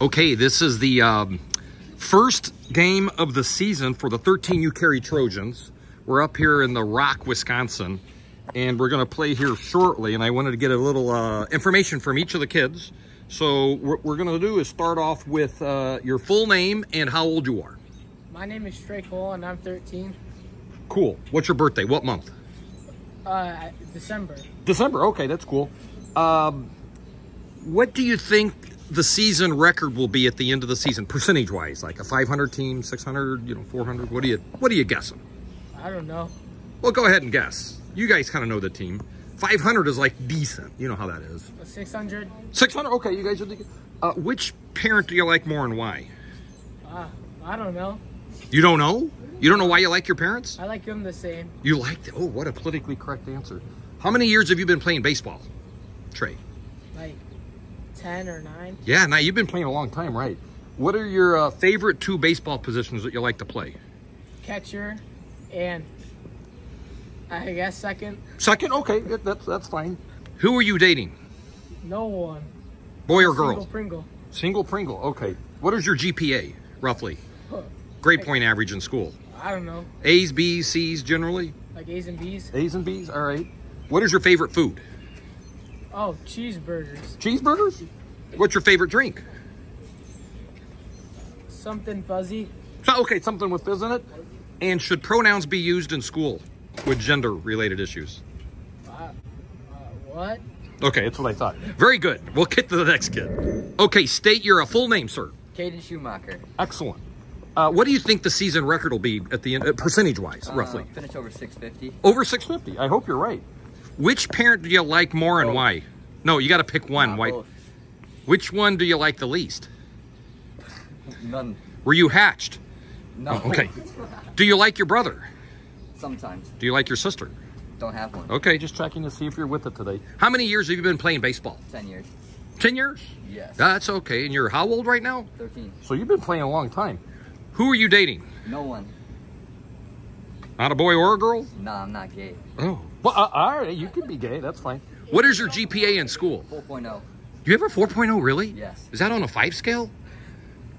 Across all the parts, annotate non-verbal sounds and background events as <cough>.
Okay, this is the um, first game of the season for the 13U Cary Trojans. We're up here in the Rock, Wisconsin, and we're going to play here shortly. And I wanted to get a little uh, information from each of the kids. So what we're going to do is start off with uh, your full name and how old you are. My name is Trey Cole and I'm 13. Cool. What's your birthday? What month? Uh, December. December. Okay, that's cool. Um, what do you think the season record will be at the end of the season, percentage-wise? Like a 500 team, 600, you know, 400? What do you What are you guessing? I don't know. Well, go ahead and guess. You guys kind of know the team. 500 is like decent. You know how that is. 600. 600. Okay, you guys are. The, uh, which parent do you like more and why? Uh, I don't know. You don't know. You don't know why you like your parents. I like them the same. You like. The, oh, what a politically correct answer. How many years have you been playing baseball, Trey? Like 10 or 9. Yeah, now you've been playing a long time, right? What are your uh, favorite two baseball positions that you like to play? Catcher and I guess second. Second, okay, that- that's that's fine. Who are you dating, No one. boy or girl? Single? Pringle. Single Pringle. Okay. What is your GPA roughly? Grade point average in school. I don't know. A's, B's, C's generally. Like A's and B's. A's and B's. All right. What is your favorite food? Oh, cheeseburgers. Cheeseburgers. What's your favorite drink? Something fuzzy. So, okay, something with fizz in it. And should pronouns be used in school with gender-related issues? Uh, uh, what? Okay, that's what I thought. Very good. We'll get to the next kid. Okay, state your uh, full name, sir. Caden Schumacher. Excellent. Uh, what do you think the season record will be at the end, uh, percentage-wise, Uh, roughly? Finish over 650. Over 650. I hope you're right. Which parent do you like more and Both. why? No, you got to pick one. Not Why? both. Which one do you like the least? None. Were you hatched? No. Oh, okay. <laughs> Do you like your brother? Sometimes. Do you like your sister? Don't have one. Okay, just checking to see if you're with it today. How many years have you been playing baseball? 10 years. 10 years? Yes. That's okay. And you're how old right now? 13. So you've been playing a long time. Who are you dating? No one. Not a boy or a girl? No, I'm not gay. Oh. Well, uh, all right, you can be gay. That's fine. What is your GPA in school? 4.0. You have a 4.0, really? Yes. Is that on a five scale?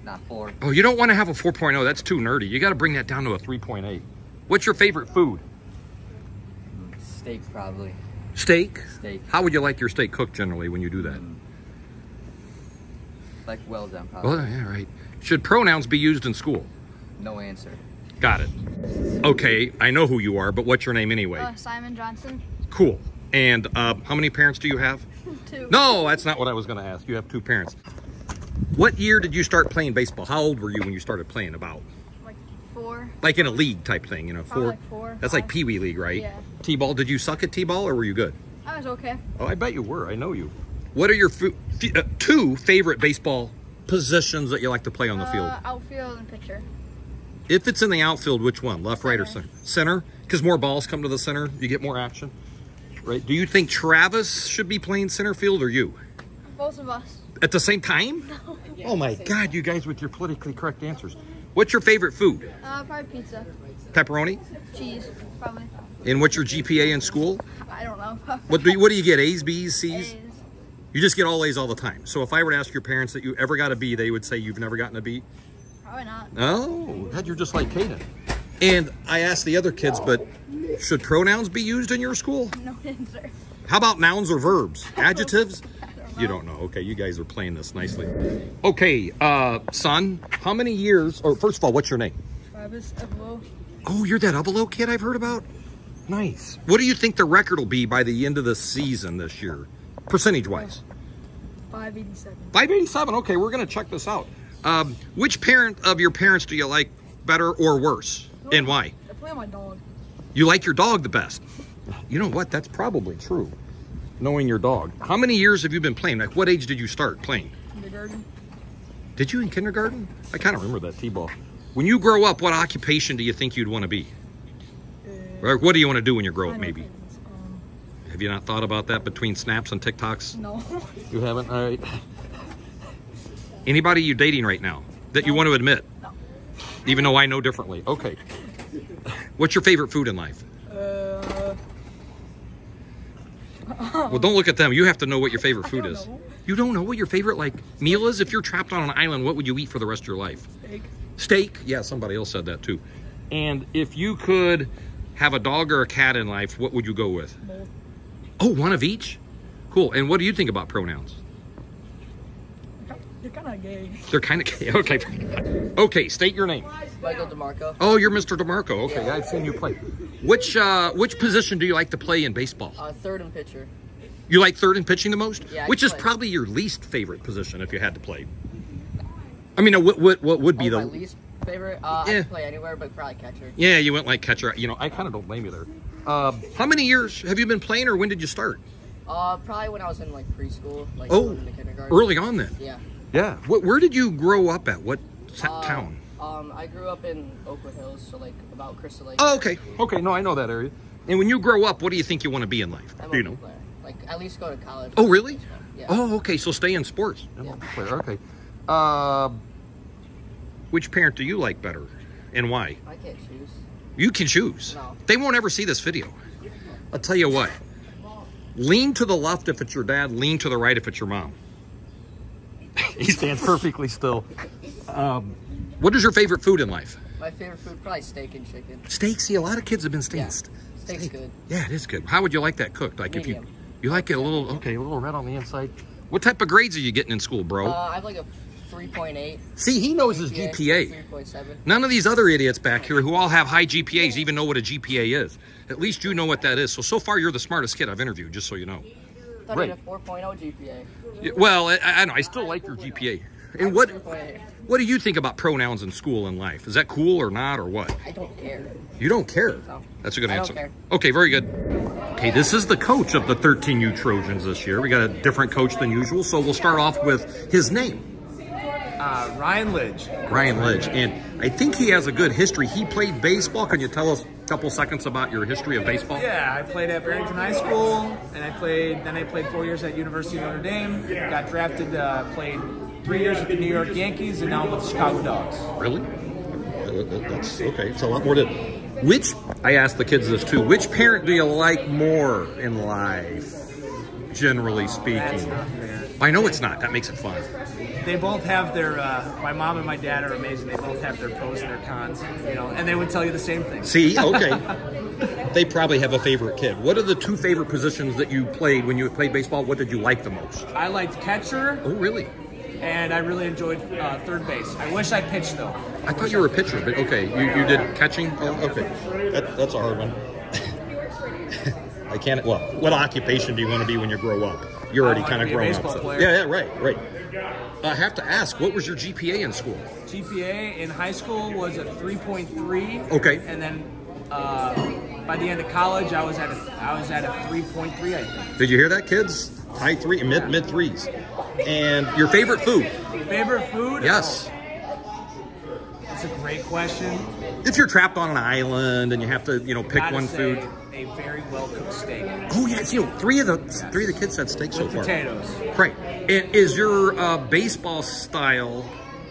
Not 4. Oh, you don't want to have a 4.0. That's too nerdy. You got to bring that down to a 3.8. What's your favorite food? Steak, probably. Steak? Steak. How would you like your steak cooked generally when you do that? Mm. Like well done, probably. Well, yeah, right. Should pronouns be used in school? No answer. Got it. Okay, I know who you are, but what's your name anyway? Uh, Simon Johnson. Cool. And uh, how many parents do you have? <laughs> Two. No, that's not what I was going to ask. You have two parents. What year did you start playing baseball? How old were you when you started playing? About Like four. like in a league type thing, you know? Probably like four, That's like five. Pee Wee League, right? Yeah. T-ball. Did you suck at T-ball or were you good? I was okay. Oh, I bet you were. I know you. What are your uh, two favorite baseball positions that you like to play on the field? Uh, outfield and pitcher. If it's in the outfield, which one? Left, right, or center? Center. Center? Because more balls come to the center, you get more action. Right? Do you think Travis should be playing center field or you? Both of us. At the same time? <laughs> Oh my God, you guys with your politically correct answers. What's your favorite food? Uh, probably pizza. Pepperoni? Cheese. Probably. And what's your GPA in school? I don't know. <laughs> What do you, what do you get? A's, B's, C's? A's. You just get all A's all the time. So if I were to ask your parents that you ever got a B, they would say you've never gotten a B. Probably not. Oh, God, you're just like Kaden. And I asked the other kids, but should pronouns be used in your school? <laughs> No answer. How about nouns or verbs? <laughs> Adjectives? You don't know. Okay, you guys are playing this nicely. Okay, uh, son, how many years, or first of all, what's your name? Travis Evelo. Oh, you're that Evelo kid I've heard about? Nice. What do you think the record will be by the end of the season this year, percentage-wise? 587. 587. Okay, we're going to check this out. Um, which parent of your parents do you like better or worse, and why? I play my dog. You like your dog the best. You know what? That's probably true. Knowing your dog. How many years have you been playing? Like, what age did you start playing? Kindergarten. Did you in kindergarten? I kind of remember that t-ball. When you grow up, what occupation do you think you'd want to be? Uh, what do you want to do when you grow up, maybe? Um, Have you not thought about that between snaps and TikToks? no. You haven't? All right. Anybody you're dating right now that you want to admit? No. Even though I know differently. Okay. What's your favorite food in life? Uh, <laughs> Well, don't look at them. You have to know what your favorite food is. know. You don't know what your favorite like meal is? If you're trapped on an island, what would you eat for the rest of your life? Steak. Steak? Yeah, somebody else said that too. And if you could have a dog or a cat in life, what would you go with? Both. Oh, one of each? Cool. And what do you think about pronouns? You're kind of gay. They're kind of gay. <laughs> okay. Okay, state your name. Michael DeMarco. Oh, you're Mr. DeMarco. Okay, I've seen you play. Which uh, which position do you like to play in baseball? Uh, third and pitcher. You like third and pitching the most? Yeah, I Which is play. probably your least favorite position if you had to play. I mean, uh, what what what would be oh, the my least favorite. Uh, I Yeah. can play anywhere, but probably catcher. Yeah, you went like catcher. You know, I kind of don't blame you there. Uh, how many years have you been playing, or when did you start? Uh, probably when I was in like preschool, like Oh, going into kindergarten. early on then. Yeah. Yeah. What, where did you grow up at? What Uh, town? Um, I grew up in Oakwood Hills, so like about Crystal Lake. Oh, okay. Okay, no, I know that area. And when you grow up, what do you think you want to be in life? Do you know? player. Like at least go to college. Oh, really? Yeah. Oh, okay. So stay in sports. Yeah. Player. Okay. Uh, which parent do you like better, and why? I can't choose. You can choose. No. They won't ever see this video. I'll tell you what. Lean to the left if it's your dad. Lean to the right if it's your mom. <laughs> he stands perfectly still. Um, what is your favorite food in life? My favorite food probably steak and chicken. Steak. See, a lot of kids have been Yeah. steaks. Steak's good. Yeah, it is good. How would you like that cooked? Like if you you like it a little okay, a little red on the inside. What type of grades are you getting in school, bro? Uh, I have like a 3.8. See, he knows his GPA. 3.7. None of these other idiots back here who all have high GPAs even know what a GPA is. At least you know what that is. So so far you're the smartest kid I've interviewed, just so you know. Thought Right. Had a 4.0 GPA. Yeah, Well, I, I know I still like your GPA. And what what do you think about pronouns in school and life? Is that cool or not or what? I don't care. You don't care. That's a good I don't answer. care. Okay, very good. Okay, this is the coach of the 13U Trojans this year. We got a different coach than usual, so we'll start off with his name, Uh, Ryan Lidge. Ryan Lidge. And I think he has a good history. He played baseball. Can you tell us a couple seconds about your history of baseball? Yeah, I played at Barrington High School, and I played. Then I played four years at University of Notre Dame. Got drafted. Uh, played three years with the New York Yankees, and now with the Chicago Dogs. Really? That's okay. It's a lot more to. Which I asked the kids this too. Which parent do you like more in life, generally speaking? I know it's not. That makes it fun. They both have their. Uh, my mom and my dad are amazing. They both have their pros and their cons, you know, and they would tell you the same thing. See, <laughs> okay. they probably have a favorite kid. What are the two favorite positions that you played when you played baseball? What did you like the most? I liked catcher, Oh, really? and I really enjoyed uh, third base. I wish I pitched though. I thought you were a pitcher, but okay, you, you did catching. Oh, okay, that, that's a hard one. <laughs> I can't. Well, what occupation do you want to be when you grow up? You're already kind of grown up. so-. Yeah, yeah, right, right. I have to ask, what was your GPA in school? GPA in high school was a 3.3. Okay. And then uh, by the end of college, I was at a, I was at a 3.3, I think. Did you hear that, kids? High three, mid mid threes. And your favorite food? Favorite food? Yes. That's a great question. If you're trapped on an island and you have to, you know, pick one food. A very well cooked steak Oh yes, you know, three of the three of the kids said steak so with far. potatoes. Right. And is your uh, baseball style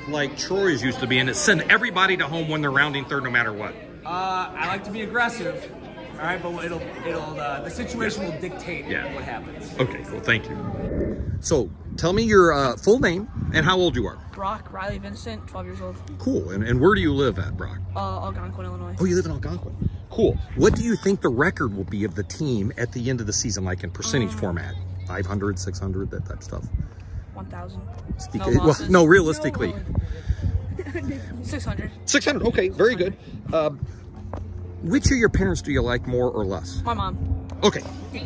like Troy's used to be, and it send everybody to home when they're rounding third, no matter what? Uh, I like to be aggressive. All right, but it'll it'll uh, the situation will dictate Yeah. what happens. Okay, well, thank you. So, tell me your uh, full name and how old you are. Brock Riley Vincent, 12 years old. Cool. And, and where do you live at, Brock? Uh, Algonquin, Illinois. Oh, you live in Algonquin. Cool. What do you think the record will be of the team at the end of the season, like in percentage format? 500, 600, that type of stuff. 1,000. No well, no, realistically. <laughs> 600. 600, okay, very good. Uh, which of your parents do you like more or less? My mom. Okay,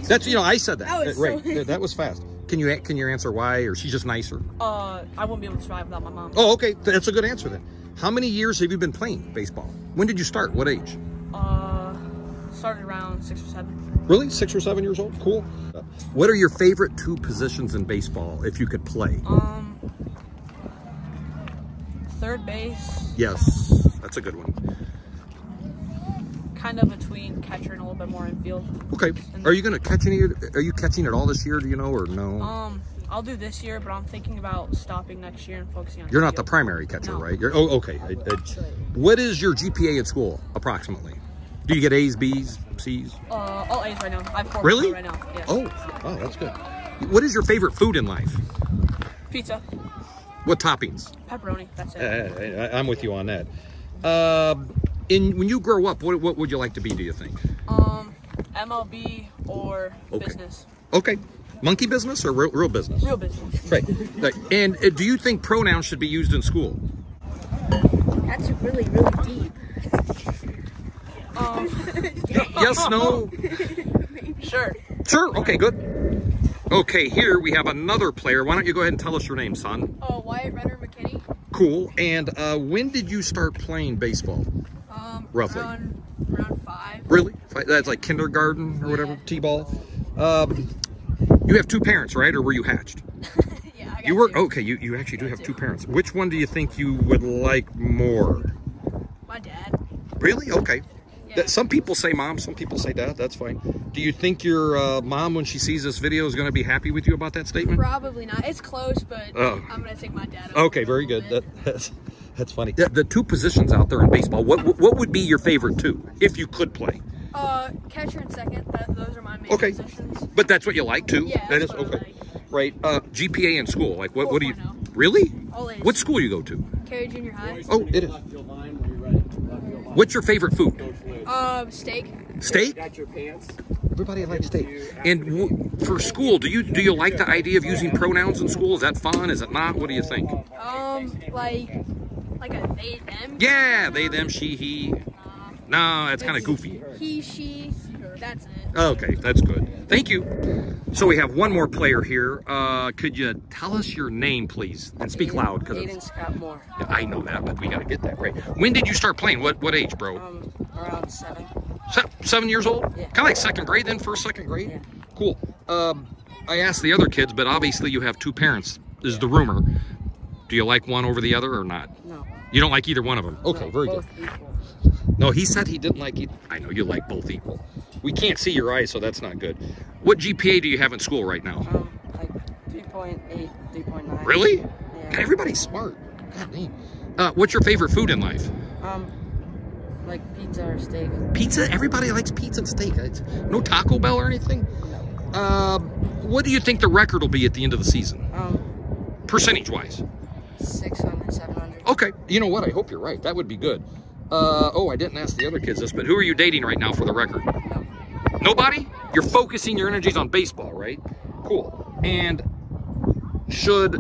that's, you know, I said that. That was Uh, right, so- <laughs> that was fast. Can you can you answer why, or she's just nicer? Uh, I wouldn't be able to survive without my mom. Oh, okay, that's a good answer then. How many years have you been playing baseball? When did you start? What age? Uh, started around six or seven. Really? Six or seven years old? Cool. What are your favorite two positions in baseball if you could play? Um, third base, Yes, that's a good one. kind of between catcher and a little bit more infield. Okay. Are you going to catch any? Are you catching it all this year? Do you know or no? Um, I'll do this year, but I'm thinking about stopping next year and focusing on. You're not the primary catcher, No. right? You're, oh, okay. I- I- what is your GPA at school, approximately? Do you get A's, B's, C's? Uh, all A's right now. I have four Really? right now. Yeah. Oh, oh, that's good. What is your favorite food in life? Pizza, What toppings? pepperoni. That's it. Uh, I, I'm with you on that. Uh, in when you grow up, what, what would you like to be? Do you think? Um, MLB or Okay. business. Okay, monkey business or real, real business? Real business. Right. Right. And uh, do you think pronouns should be used in school? That's really, really deep. Um, Yes, <laughs> no. sure. Sure. Okay, good. Okay, here we have another player. Why don't you go ahead and tell us your name, son? Uh, Wyatt Renner McKinney. Cool. And uh, when did you start playing baseball? Um, Roughly. Around, around five. Really? Fi- That's like kindergarten or whatever, t-ball. Um, you have two parents, right? Or were you hatched? <laughs> Yeah, You were two. okay. You you actually do have two parents. Which one do you think you would like more? My dad. Really? Okay. That- Some people say mom, some people say dad. That's fine. Do you think your uh, mom, when she sees this video, is going to be happy with you about that statement? Probably not. It's close, but Oh. I'm gonna take my dad. Okay, very good. That, that's that's funny. The, the two positions out there in baseball. What what would be your favorite two if you could play? Uh, catcher and second. That, those are my main Okay. positions. But that's what you like too. Yeah, that is that's what I okay. Right. Uh, GPA in school. Like what? What do you? Really? All A's. What school you go to? Cary Junior High. Oh, it is. What's your favorite food? Uh, steak. Steak. Everybody likes steak. And w- for school, do you do you like the idea of using pronouns in school? Is that fun? Is it not? What do you think? Um, like, like a they them. Yeah, they, them, she, he. No, that's kind of goofy. He, she. That's it. Okay, that's good. Thank you. So we have one more player here. Uh, could you tell us your name, please, and speak loud? Because Aiden Scott Moore. I know that, but we got to get that right. When did you start playing? What what age, bro? Um, around seven. Se- seven years old? Yeah. Kind of like second grade then, first, second grade? Yeah. Cool. Um, I asked the other kids, but obviously you have two parents, is the rumor. Do you like one over the other or not? No. You don't like either one of them? Okay, no, very both good. equal. No, he said he didn't like it. I know you like both equal. We can't see your eyes, so that's not good. What GPA do you have in school right now? Um, like 3.8, 3.9. Really? God, Yeah. everybody's smart. God. Uh, what's your favorite food in life? Um, like pizza or steak. Pizza? Everybody likes pizza and steak. It's, no Taco Bell or anything? No. Uh, what do you think the record will be at the end of the season? Um, Percentage-wise? 600, 700. Okay, you know what? I hope you're right. That would be good. Uh, oh, I didn't ask the other kids this, but who are you dating right now for the record? No. Nobody? You're focusing your energies on baseball, right? Cool. And should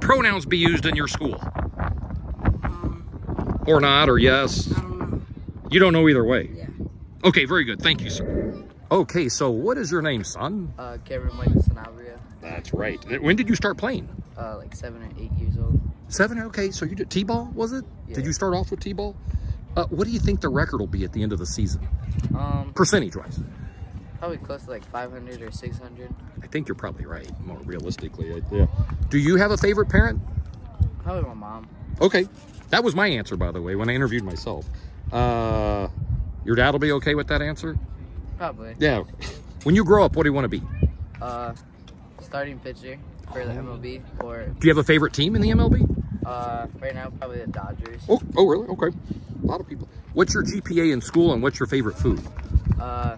pronouns be used in your school? Um, Or not, or yes? I don't know. You don't know either way. Yeah. Okay, very good. Thank you, sir. Okay, so what is your name, son? Uh, Kevin Michael Sanabria. That's right. When did you start playing? Uh, like seven or eight years old. Seven? Okay, so you did T-ball, was it? Yeah. Did you start off with T-ball? Uh, what do you think the record will be at the end of the season? Um, Percentage-wise? Probably close to like 500 or 600. I think you're probably right, more realistically. Yeah. Do you have a favorite parent? Probably my mom. Okay. That was my answer, by the way, when I interviewed myself. Uh, your dad will be okay with that answer? Probably. Yeah. When you grow up, what do you want to be? Uh, starting pitcher for the MLB or Do you have a favorite team in the MLB? uh, right now probably the Dodgers. Oh, oh really? Okay. A lot of people. What's your GPA in school and what's your favorite food? Uh,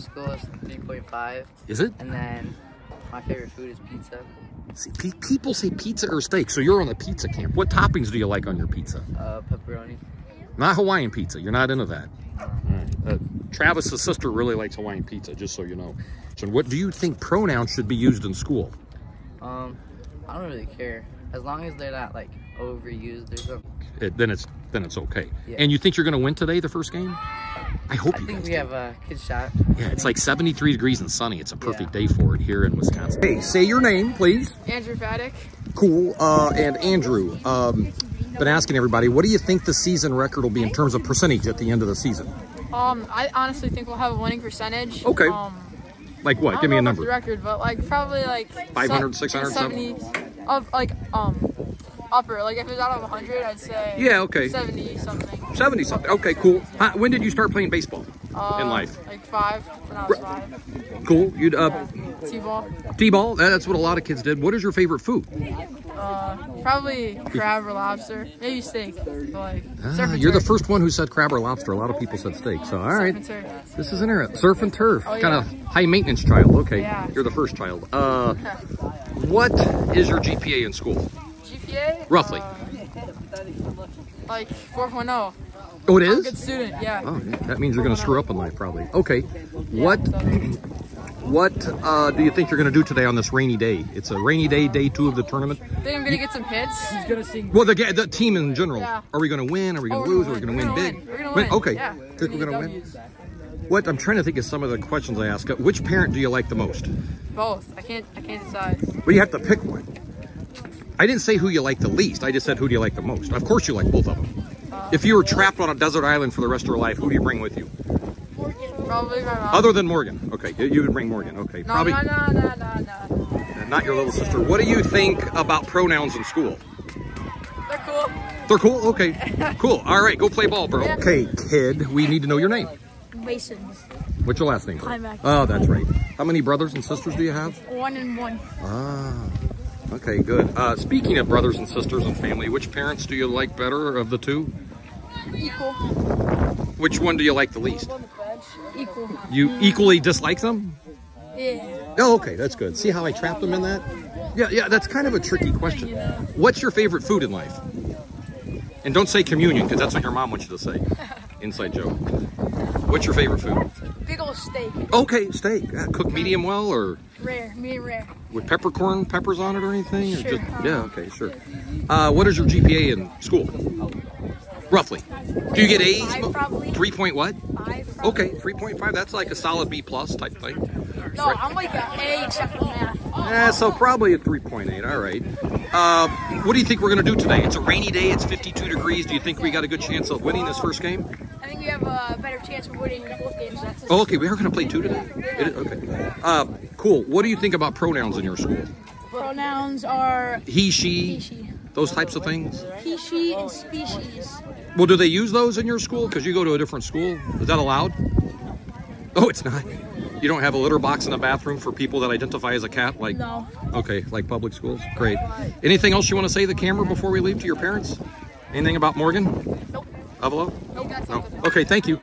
school is 3.5, Is it? and then my favorite food is pizza. See, pe- people say pizza or steak, so you're on the pizza camp. What toppings do you like on your pizza? Uh, pepperoni. Not Hawaiian pizza. You're not into that. Uh, Travis's sister really likes Hawaiian pizza, just so you know. So what do you think pronouns should be used in school? Um, I don't really care as long as they're not like overused or something. It, then it's then it's okay. Yeah. And you think you're going to win today, the first game? I hope I you think guys we do. have a good shot. Yeah, it's like 73 degrees and sunny. It's a perfect Yeah. day for it here in Wisconsin. Hey, say your name, please. Andrew Faddick. Cool. Uh, and Andrew, um, been asking everybody, what do you think the season record will be in terms of percentage at the end of the season? Um, I honestly think we'll have a winning percentage. Okay. Um, Like what? Give me a number. The record, but like probably like 500, se- 600, 70 of like um upper. Like if it was out of 100, I'd say Yeah, okay. 70 something. 70 something. Okay, cool. Huh, when did you start playing baseball Uh, in life? Like five when I was five. Cool. You'd uh, T-ball. t-ball. That's what a lot of kids did. What is your favorite food? Uh, probably crab or lobster, maybe steak. Like, Ah, surf and you're the first one who said crab or lobster. A lot of people said steak. So, all right. Turf. This is an interesting. Surf and turf. Oh, kind yeah. of high maintenance child. Okay. Yeah. You're the first child. Uh, what is your GPA in school? GPA? Roughly. Uh, <laughs> like 4.0. Oh, it is? I'm a good student, yeah. Oh, yeah. that means you're going to screw up in life, probably. Okay. What what uh, do you think you're going to do today on this rainy day? It's a rainy day, day two of the tournament. I think I'm gonna get some hits. He's gonna sing. Well, the, the team in general. Yeah. Are we going to win? Are we going Oh, to we're lose? Are we going to win big? We're gonna win. Okay. Yeah. Think we're We're going to win? What I'm trying to think of some of the questions I ask. Which parent do you like the most? Both. I can't. I can't decide. Well, you have to pick one. I didn't say who you like the least. I just said who do you like the most. Of course, you like both of them. If you were trapped on a desert island for the rest of your life, who do you bring with you? Morgan, probably my mom. Other than Morgan. Okay, you- you would bring Morgan. Okay, no, probably no, no, no, no, no. not your little sister. What do you think about pronouns in school? They're cool. They're cool. Okay, cool. All right, go play ball, bro. Okay, kid, we need to know your name. Mason. What's your last name? Climax. Oh, that's right. How many brothers and sisters do you have? One and one. Ah, okay, good. Uh, speaking of brothers and sisters and family, which parents do you like better of the two? Equal. Which one do you like the least? Equal. You equally dislike them? Yeah. Oh, okay, that's good. See how I trapped them in that? Yeah, yeah, that's kind of a tricky question. What's your favorite food in life? And don't say communion, because that's what your mom wants you to say. <laughs> Inside joke. What's your favorite food? Big old steak. Okay, steak. Uh, cooked medium well or Rare. Medium rare. With peppercorn peppers on it or anything? Or Sure. yeah, okay, sure. Uh, what is your GPA in school? Roughly. Do you get A's? Five probably. Three point what? Five. Okay, 3.5. That's like a solid B plus type thing. No, I'm like an A except for math. Yeah, so probably a 3.8. All right. Uh, what do you think we're going to do today? It's a rainy day. It's 52 degrees. Do you think we got a good chance of winning this first game? I think we have a better chance of winning both games. Oh, okay. We are going to play two today. Is- okay. Uh, cool. What do you think about pronouns in your school? Pronouns are He, she, he, she. those types of things. He, she, and species. Well, do they use those in your school? Because you go to a different school. Is that allowed? Oh, it's not. You don't have a litter box in the bathroom for people that identify as a cat, like No. okay, like public schools. Great. Anything else you want to say to the camera before we leave to your parents? Anything about Morgan? Nope. Avalo? Nope. No. Okay, thank you.